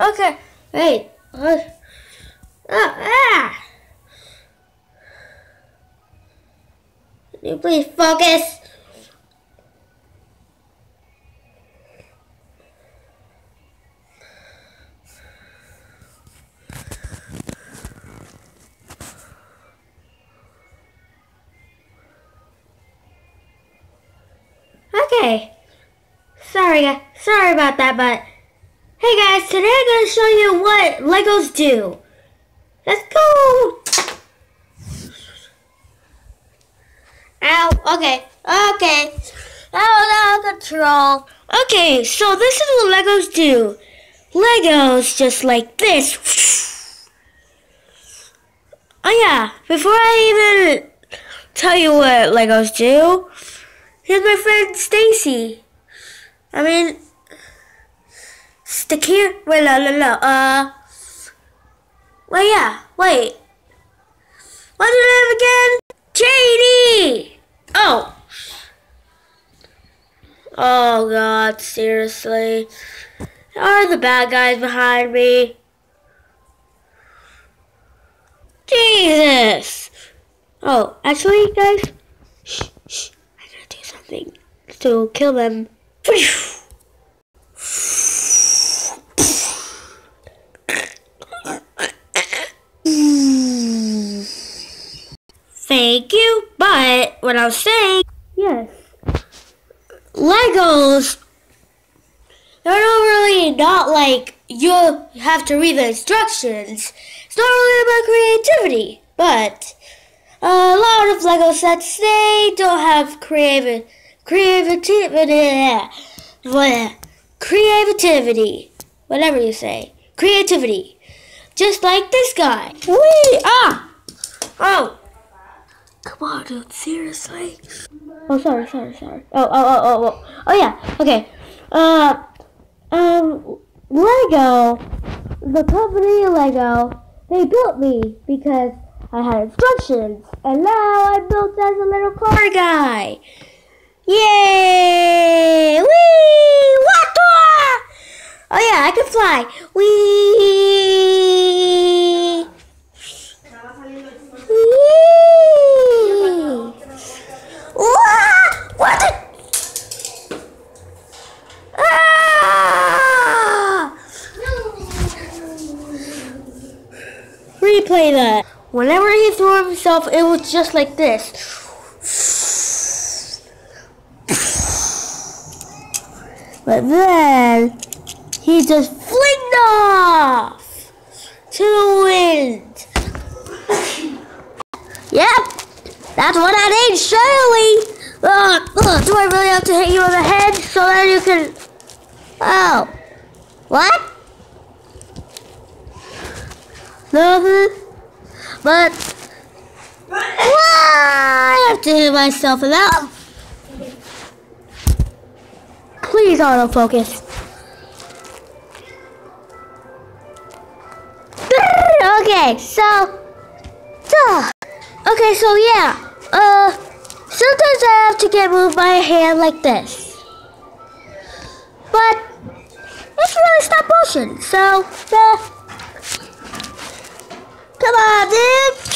Okay. Hey. Uh, ah, ah. Can you please focus? Okay. Sorry. Sorry about that, but hey, guys. Today I'm gonna show you what Legos do. Let's go. Ow. Okay. Okay. Oh no, control. Okay, so this is what Legos do. Legos just like this. Oh yeah. Before I even tell you what Legos do. Here's my friend Stacy. I mean, stick here. Wait, no, no, no. Uh, wait, yeah, wait. What's your name again? JD. Oh. Oh God, seriously. Are the bad guys behind me? Jesus. Oh, actually, guys. Shh, shh something to kill them. Thank you, but what I was saying, yes, Legos, they're not really not like you have to read the instructions. It's not really about creativity, but a lot of Lego sets, they don't have creative, creativity, creativity, whatever you say, creativity. Just like this guy. Wee! Ah! Oh! Come on, dude, seriously? Oh, sorry, sorry, sorry. Oh, oh, oh, oh, oh. Oh, yeah, okay. Uh, um, Lego, the company Lego, they built me because I had instructions, and now I'm built as a little car guy. Yay! Wee! What? Oh yeah, I can fly. Wee! Wee! What? Ah! Replay that. Whenever he threw himself, it was just like this. But then, he just flinged off to the wind. Yep, that's what I need, Shirley. Uh, uh, do I really have to hit you on the head so that you can... Oh. What? But I have to hit myself enough. Please autofocus. Okay, so, so, okay, so yeah, uh, sometimes I have to get move my hand like this, but it's really stop motion, so, uh, Come on, dude.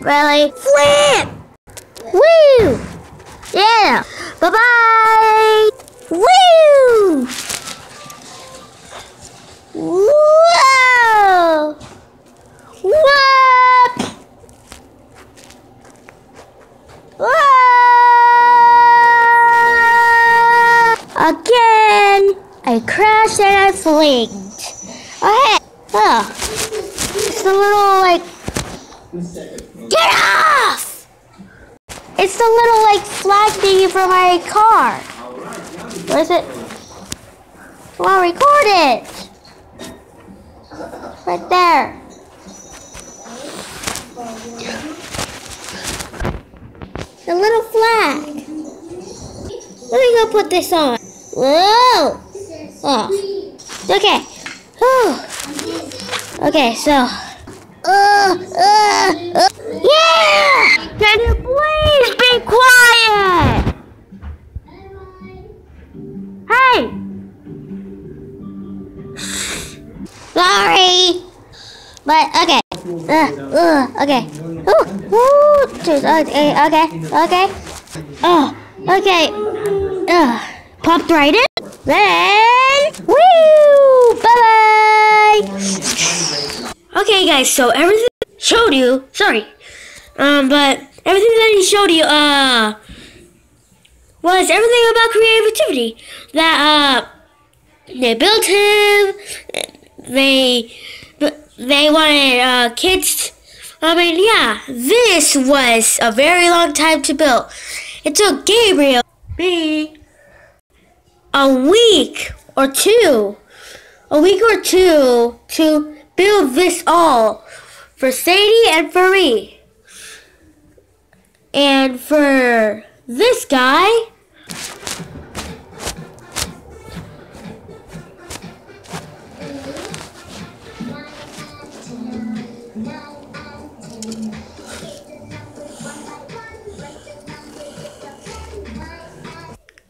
Really? Flip! Woo! Yeah! Bye-bye! Woo! Whoa! What? Again! I crashed and I flinked. Oh, hey! Oh, it's the little like. Get off! It's the little like flag thingy for my car. Where is it? Well, record it. Right there. The little flag. Let me go put this on. Whoa! Oh. Okay. Whew. Okay, so. Yeah! Can you please be quiet? Hey! Sorry. But okay. Uh, uh, okay. Ooh, ooh, okay, okay, okay. Oh, okay. Uh, popped right in. Then, woo! Bye bye. Okay, guys. So everything showed you. Sorry. Um, but everything that he showed you, uh, was everything about creativity. That uh, they built him. They they wanted uh, kids. I mean, yeah, this was a very long time to build. It took Gabriel me a week or two, a week or two to build this all for Sadie and for me. And for this guy,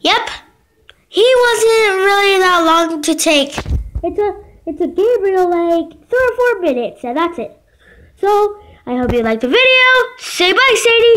Yep. He wasn't really that long to take. It's a it's a Gabriel like three or four minutes, and that's it. So I hope you liked the video. Say bye, Sadie.